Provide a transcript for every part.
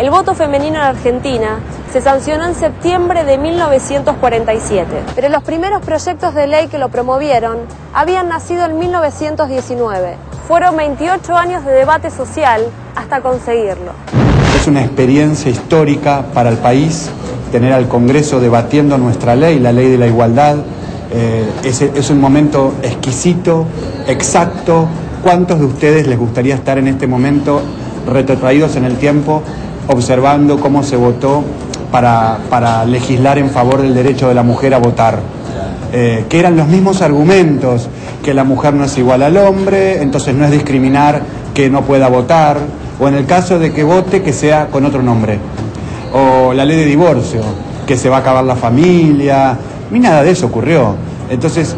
El voto femenino en Argentina se sancionó en septiembre de 1947, pero los primeros proyectos de ley que lo promovieron habían nacido en 1919. Fueron 28 años de debate social hasta conseguirlo. Es una experiencia histórica para el país tener al Congreso debatiendo nuestra ley, la ley de la igualdad. Eh, es, es un momento exquisito, exacto. ¿Cuántos de ustedes les gustaría estar en este momento retrotraídos en el tiempo observando cómo se votó para, para legislar en favor del derecho de la mujer a votar? Eh, que eran los mismos argumentos, que la mujer no es igual al hombre, entonces no es discriminar que no pueda votar, o en el caso de que vote, que sea con otro nombre, o la ley de divorcio, que se va a acabar la familia, ni nada de eso ocurrió. Entonces,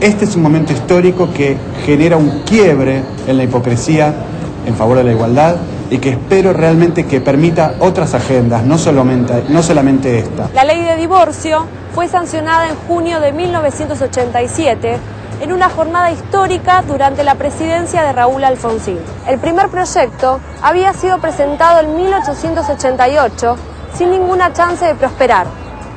este es un momento histórico que genera un quiebre en la hipocresía en favor de la igualdad y que espero realmente que permita otras agendas, no solamente, no solamente esta. La ley de divorcio fue sancionada en junio de 1987 en una jornada histórica durante la presidencia de Raúl Alfonsín. El primer proyecto había sido presentado en 1888 sin ninguna chance de prosperar.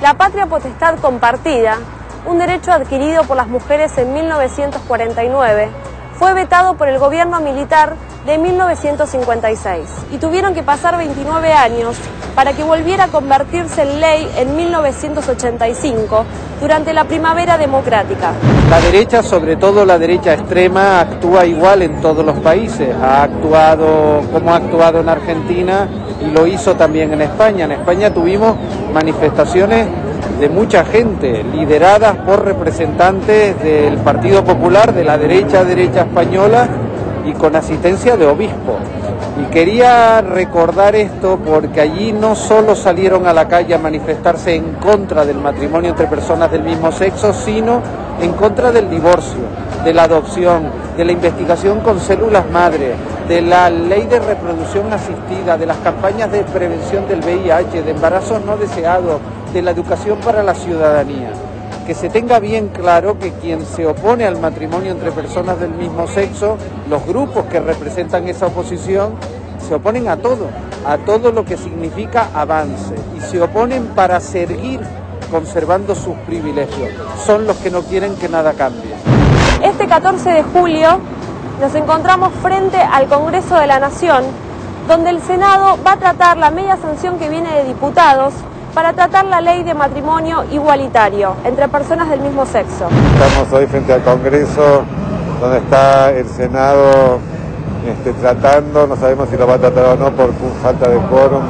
La patria potestad compartida, un derecho adquirido por las mujeres en 1949, fue vetado por el gobierno militar de 1956 y tuvieron que pasar 29 años para que volviera a convertirse en ley en 1985 durante la primavera democrática. La derecha, sobre todo la derecha extrema, actúa igual en todos los países. Ha actuado como ha actuado en Argentina y lo hizo también en España. En España tuvimos manifestaciones de mucha gente, lideradas por representantes del Partido Popular, de la derecha, derecha española, y con asistencia de obispo. Y quería recordar esto porque allí no solo salieron a la calle a manifestarse en contra del matrimonio entre personas del mismo sexo, sino en contra del divorcio, de la adopción, de la investigación con células madre, de la ley de reproducción asistida, de las campañas de prevención del VIH, de embarazos no deseados, de la educación para la ciudadanía que se tenga bien claro que quien se opone al matrimonio entre personas del mismo sexo, los grupos que representan esa oposición, se oponen a todo, a todo lo que significa avance y se oponen para seguir conservando sus privilegios. Son los que no quieren que nada cambie. Este 14 de julio nos encontramos frente al Congreso de la Nación, donde el Senado va a tratar la media sanción que viene de diputados para tratar la ley de matrimonio igualitario entre personas del mismo sexo. Estamos hoy frente al Congreso, donde está el Senado este, tratando, no sabemos si lo va a tratar o no por falta de quórum,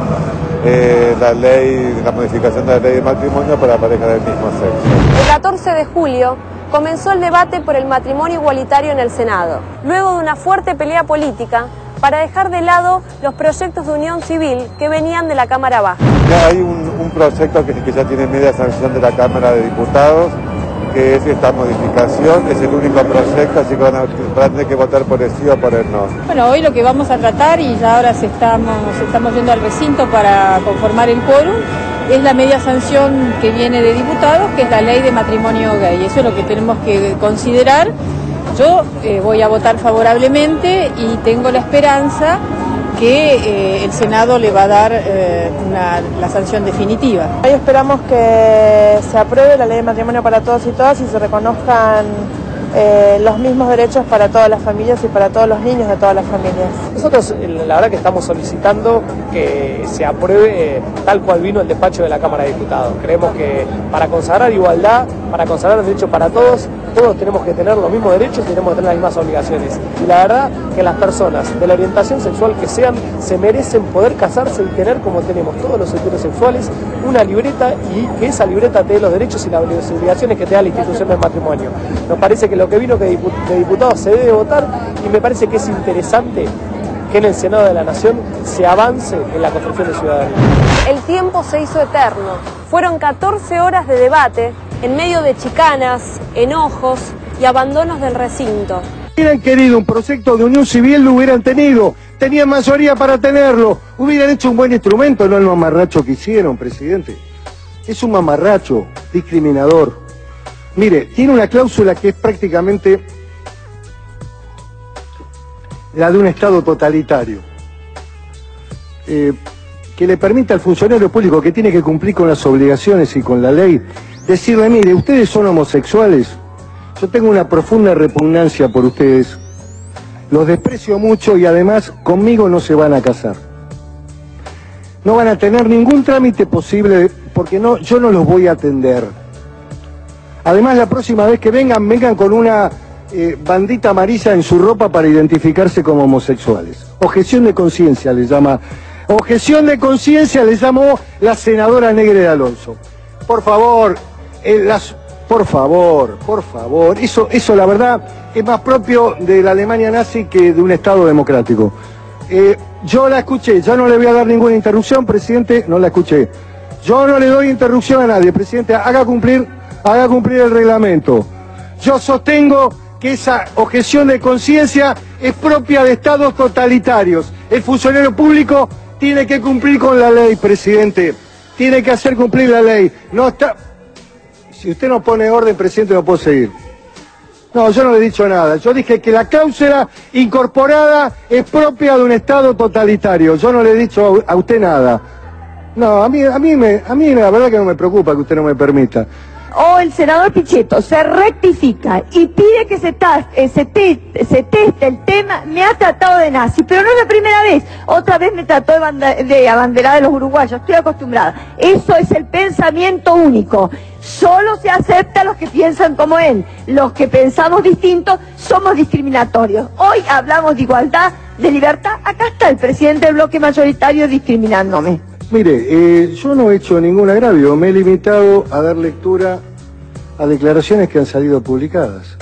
eh, la ley, la modificación de la ley de matrimonio para parejas del mismo sexo. El 14 de julio comenzó el debate por el matrimonio igualitario en el Senado. Luego de una fuerte pelea política, para dejar de lado los proyectos de unión civil que venían de la Cámara Baja. Ya hay un, proyecto que, que, ya tiene media sanción de la Cámara de Diputados, que es esta modificación, es el único proyecto, así que van a, tener que votar por el sí o por el no. Bueno, hoy lo que vamos a tratar, y ya ahora se estamos, estamos yendo al recinto para conformar el quórum, es la media sanción que viene de diputados, que es la ley de matrimonio gay. Eso es lo que tenemos que considerar yo eh, voy a votar favorablemente y tengo la esperanza que eh, el Senado le va a dar eh, la sanción definitiva. Hoy esperamos que se apruebe la ley de matrimonio para todos y todas y se reconozcan eh, los mismos derechos para todas las familias y para todos los niños de todas las familias. Nosotros la verdad que estamos solicitando que se apruebe tal cual vino el despacho de la Cámara de Diputados. Creemos que para consagrar igualdad, para consagrar los derechos para todos, todos tenemos que tener los mismos derechos y tenemos que tener las mismas obligaciones. Y la verdad que las personas de la orientación sexual que sean se merecen poder casarse y tener como tenemos todos los heterosexuales una libreta y que esa libreta te dé los derechos y las obligaciones que te da la institución del matrimonio. Nos parece que lo que vino que de diputados se debe votar y me parece que es interesante que en el Senado de la Nación se avance en la construcción de ciudadanía. El tiempo se hizo eterno. Fueron 14 horas de debate en medio de chicanas, enojos y abandonos del recinto. Hubieran querido un proyecto de unión civil, lo hubieran tenido. Tenían mayoría para tenerlo. Hubieran hecho un buen instrumento, no el mamarracho que hicieron, presidente. Es un mamarracho discriminador. Mire, tiene una cláusula que es prácticamente la de un Estado totalitario. Eh, que le permita al funcionario público que tiene que cumplir con las obligaciones y con la ley, decirle, mire, ustedes son homosexuales, yo tengo una profunda repugnancia por ustedes, los desprecio mucho y además conmigo no se van a casar. No van a tener ningún trámite posible porque no, yo no los voy a atender. Además, la próxima vez que vengan, vengan con una eh, bandita amarilla en su ropa para identificarse como homosexuales. Objeción de conciencia le llama. Objeción de conciencia le llamó la senadora Negre de Alonso. Por favor, las, por favor, por favor. Eso, eso la verdad es más propio de la Alemania nazi que de un Estado democrático. Eh, yo la escuché, ya no le voy a dar ninguna interrupción, presidente, no la escuché. Yo no le doy interrupción a nadie, presidente, haga cumplir, haga cumplir el reglamento. Yo sostengo que esa objeción de conciencia es propia de estados totalitarios. El funcionario público tiene que cumplir con la ley, presidente. Tiene que hacer cumplir la ley. No está. Si usted no pone orden, presidente, no puedo seguir. No, yo no le he dicho nada. Yo dije que la cláusula incorporada es propia de un Estado totalitario. Yo no le he dicho a usted nada. No, a mí, a mí, me, a mí la verdad que no me preocupa que usted no me permita o el senador Pichetto se rectifica y pide que se, eh, teste el tema, me ha tratado de nazi, pero no es la primera vez. Otra vez me trató de, de abanderada de los uruguayos, estoy acostumbrada. Eso es el pensamiento único. Solo se acepta a los que piensan como él. Los que pensamos distintos somos discriminatorios. Hoy hablamos de igualdad, de libertad. Acá está el presidente del bloque mayoritario discriminándome. Mire, eh, yo no he hecho ningún agravio, me he limitado a dar lectura a declaraciones que han salido publicadas.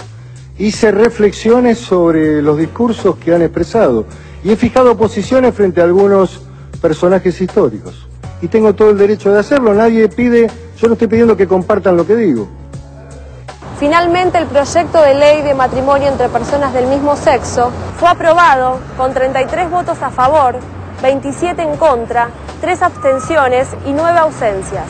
Hice reflexiones sobre los discursos que han expresado y he fijado posiciones frente a algunos personajes históricos. Y tengo todo el derecho de hacerlo, nadie pide, yo no estoy pidiendo que compartan lo que digo. Finalmente, el proyecto de ley de matrimonio entre personas del mismo sexo fue aprobado con 33 votos a favor, 27 en contra, 3 abstenciones y 9 ausencias.